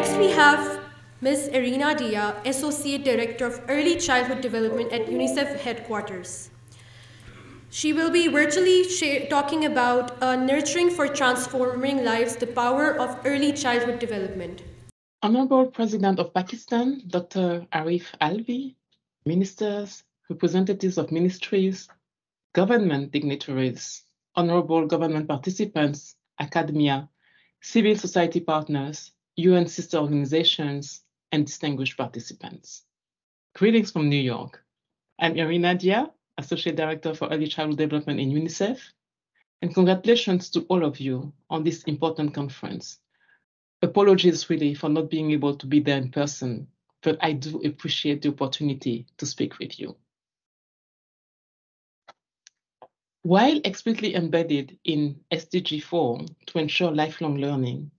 Next, we have Ms. Erinna Dia, Associate Director of Early Childhood Development at UNICEF Headquarters. She will be virtually talking about uh, nurturing for transforming lives, the power of early childhood development. Honorable President of Pakistan, Dr. Arif Alvi, ministers, representatives of ministries, government dignitaries, honorable government participants, academia, civil society partners, UN sister organizations, and distinguished participants. Greetings from New York. I'm Erinna Dia, Associate Director for Early Childhood Development in UNICEF, and congratulations to all of you on this important conference. Apologies really for not being able to be there in person, but I do appreciate the opportunity to speak with you. While explicitly embedded in SDG 4 to ensure lifelong learning,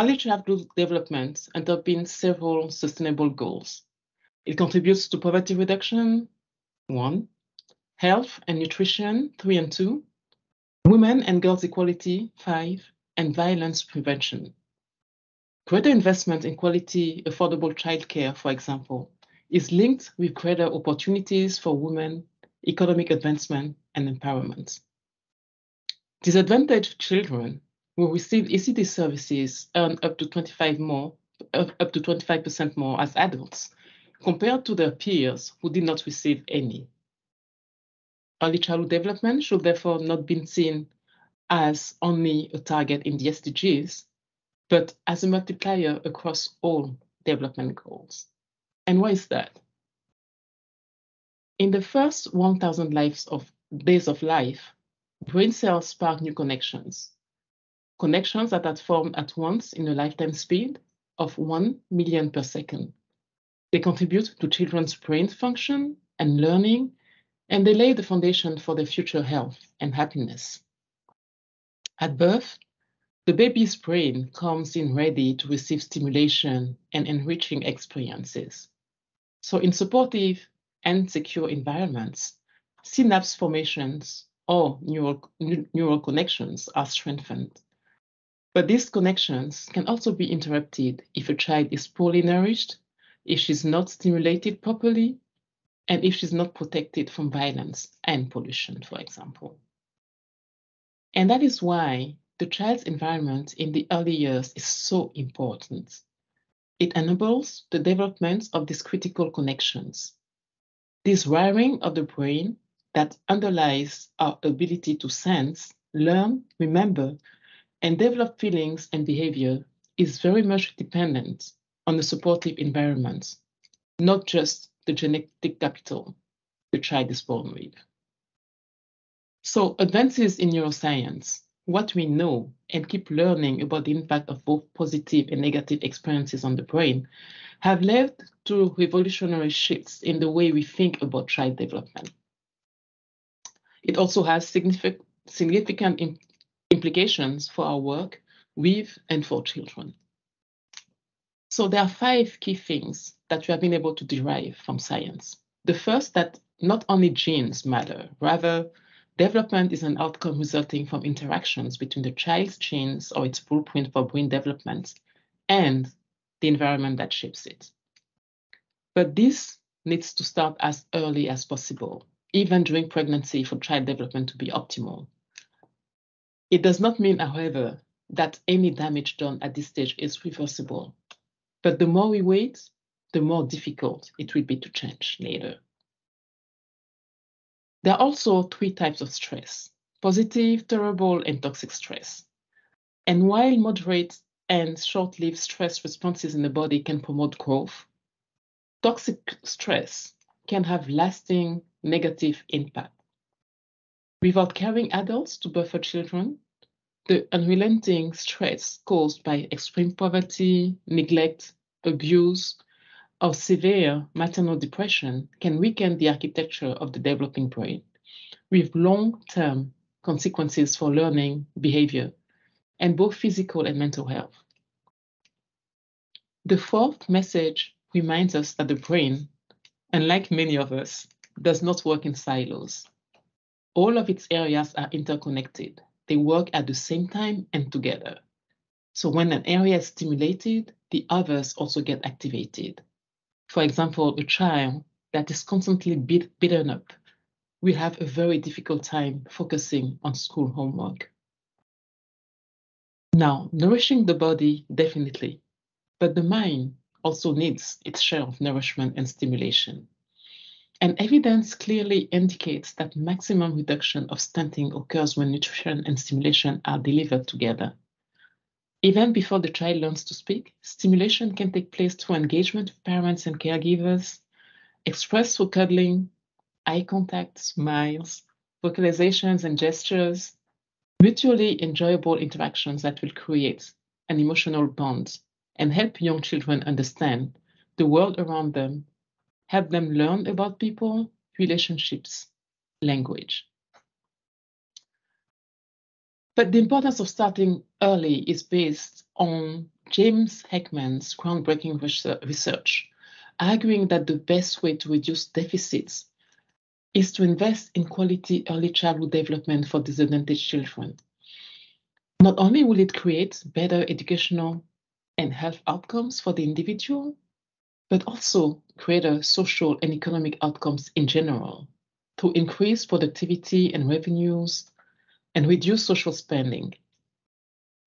early childhood development underpins several sustainable goals. It contributes to poverty reduction, one, health and nutrition, three and two, women and girls equality, five, and violence prevention. Greater investment in quality, affordable childcare, for example, is linked with greater opportunities for women, economic advancement, and empowerment. Disadvantaged children who receive ECD services earn up to 25 more, up to 25% more as adults compared to their peers who did not receive any. Early childhood development should therefore not be seen as only a target in the SDGs, but as a multiplier across all development goals. And why is that? In the first 1,000 lives of days of life, brain cells spark new connections. Connections that are formed at once in a lifetime speed of 1 million per second. They contribute to children's brain function and learning and they lay the foundation for their future health and happiness. At birth, the baby's brain comes in ready to receive stimulation and enriching experiences. So in supportive and secure environments, synapse formations or neural, neural connections are strengthened. But these connections can also be interrupted if a child is poorly nourished, if she's not stimulated properly, and if she's not protected from violence and pollution, for example. And that is why the child's environment in the early years is so important. It enables the development of these critical connections. This wiring of the brain that underlies our ability to sense, learn, remember, and develop feelings and behavior is very much dependent on the supportive environment, not just the genetic capital the child is born with. So advances in neuroscience, what we know and keep learning about the impact of both positive and negative experiences on the brain have led to revolutionary shifts in the way we think about child development. It also has significant, significant implications for our work with and for children. So there are five key things that we have been able to derive from science. The first that not only genes matter, rather development is an outcome resulting from interactions between the child's genes or its blueprint for brain development and the environment that shapes it. But this needs to start as early as possible, even during pregnancy for child development to be optimal. It does not mean, however, that any damage done at this stage is reversible. But the more we wait, the more difficult it will be to change later. There are also three types of stress, positive, tolerable, and toxic stress. And while moderate and short-lived stress responses in the body can promote growth, toxic stress can have lasting negative impact. Without caring adults to buffer children, the unrelenting stress caused by extreme poverty, neglect, abuse, or severe maternal depression can weaken the architecture of the developing brain with long-term consequences for learning, behavior, and both physical and mental health. The fourth message reminds us that the brain, unlike many of us, does not work in silos. All of its areas are interconnected they work at the same time and together. So when an area is stimulated, the others also get activated. For example, a child that is constantly beat, beaten up will have a very difficult time focusing on school homework. Now, nourishing the body, definitely, but the mind also needs its share of nourishment and stimulation. And evidence clearly indicates that maximum reduction of stunting occurs when nutrition and stimulation are delivered together. Even before the child learns to speak, stimulation can take place through engagement with parents and caregivers, expressed through cuddling, eye contact, smiles, vocalizations and gestures, mutually enjoyable interactions that will create an emotional bond and help young children understand the world around them help them learn about people, relationships, language. But the importance of starting early is based on James Heckman's groundbreaking research, arguing that the best way to reduce deficits is to invest in quality early childhood development for disadvantaged children. Not only will it create better educational and health outcomes for the individual, but also greater social and economic outcomes in general to increase productivity and revenues and reduce social spending.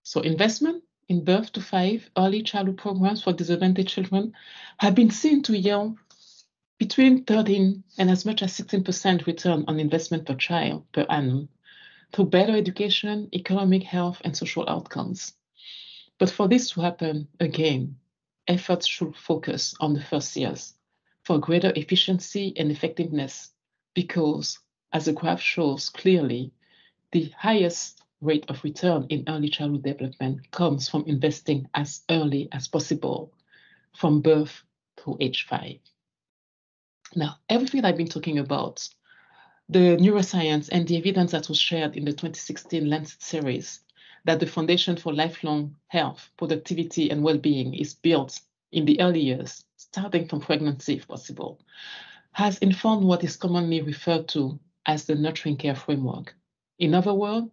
So investment in birth to five early childhood programs for disadvantaged children have been seen to yield between 13 and as much as 16% return on investment per child per annum through better education, economic health, and social outcomes. But for this to happen, again, efforts should focus on the first years for greater efficiency and effectiveness because, as the graph shows clearly, the highest rate of return in early childhood development comes from investing as early as possible from birth to age five. Now, everything I've been talking about, the neuroscience and the evidence that was shared in the 2016 Lancet series that the foundation for lifelong health, productivity, and well-being is built in the early years, starting from pregnancy if possible, has informed what is commonly referred to as the nurturing care framework. In other words,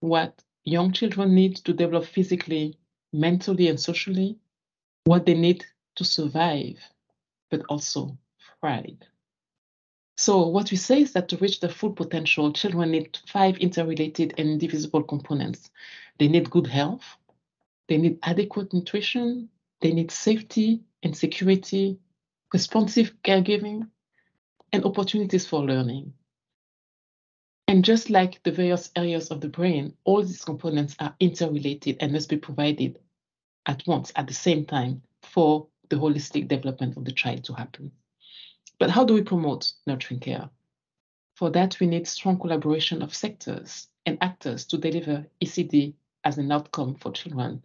what young children need to develop physically, mentally, and socially, what they need to survive, but also thrive. So what we say is that to reach their full potential, children need five interrelated and indivisible components. They need good health, they need adequate nutrition, they need safety and security, responsive caregiving, and opportunities for learning. And just like the various areas of the brain, all these components are interrelated and must be provided at once, at the same time, for the holistic development of the child to happen. But how do we promote nurturing care? For that, we need strong collaboration of sectors and actors to deliver ECD as an outcome for children,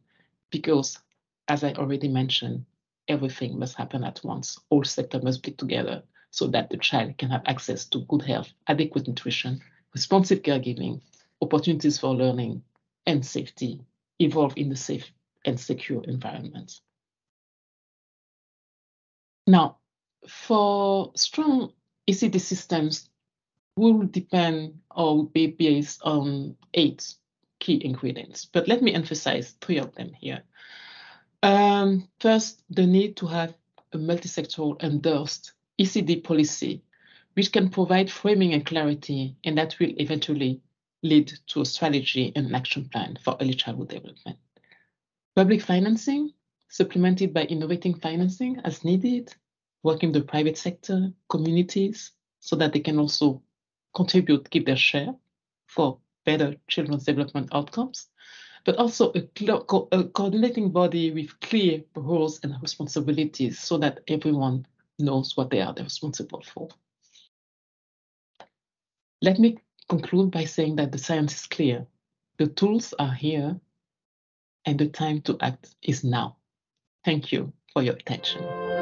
because, as I already mentioned, everything must happen at once. All sectors must be together so that the child can have access to good health, adequate nutrition, responsive caregiving, opportunities for learning, and safety, evolve in the safe and secure environment. Now, for strong ECD systems will depend or be based on eight key ingredients, but let me emphasize three of them here. Um, first, the need to have a multi-sectoral endorsed ECD policy, which can provide framing and clarity, and that will eventually lead to a strategy and an action plan for early childhood development. Public financing, supplemented by innovating financing as needed, work in the private sector, communities, so that they can also contribute, give their share for better children's development outcomes, but also a, co a coordinating body with clear roles and responsibilities so that everyone knows what they are responsible for. Let me conclude by saying that the science is clear. The tools are here and the time to act is now. Thank you for your attention.